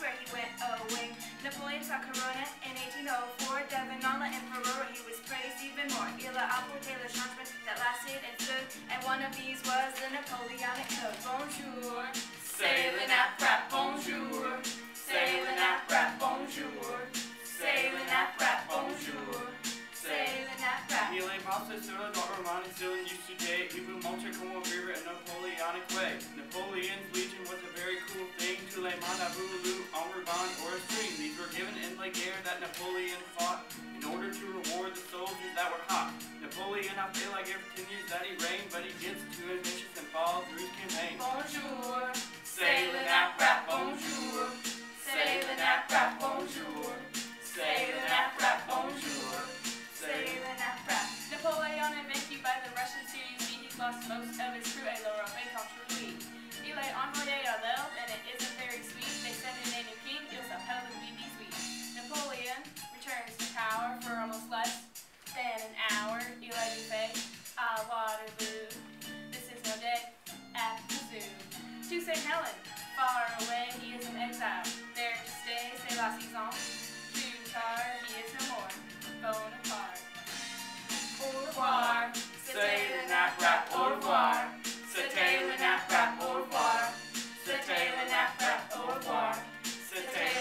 where he went oh, away. Napoleon saw Corona in 1804. Devonala and Ferrara, he was praised even more. Ila Apple, Taylor Schwarzman, that lasted and stood. And one of these was the Napoleonic Code. Bonjour, Sailing at bonjour. At Pratt, bonjour. Sailing at Pratt, bonjour. sailing at Pratt. Il est passé sur le droit roman et still in use today. Montre comment vivre Napoleonic way. Napoleon's la guerre that Napoleon fought in order to reward the soldiers that were hot. Napoleon, I feel like every 10 years that he reigned, but he gets too ambitious and falls through his campaign. Bonjour, Sailing at Pratt, bonjour. Sailing at Pratt, bonjour. Sailing at Pratt, bonjour. sailing at Pratt. Napoleon invented by the Russians who you see he's lost most of his crew et l'Europe contre lui. St. Helen. Far away he is in exile, there to stay say la saison. Too far he is no more, bone Au revoir, c'était le nap au revoir. C'était le nap au revoir. C'était le nap au revoir. C'était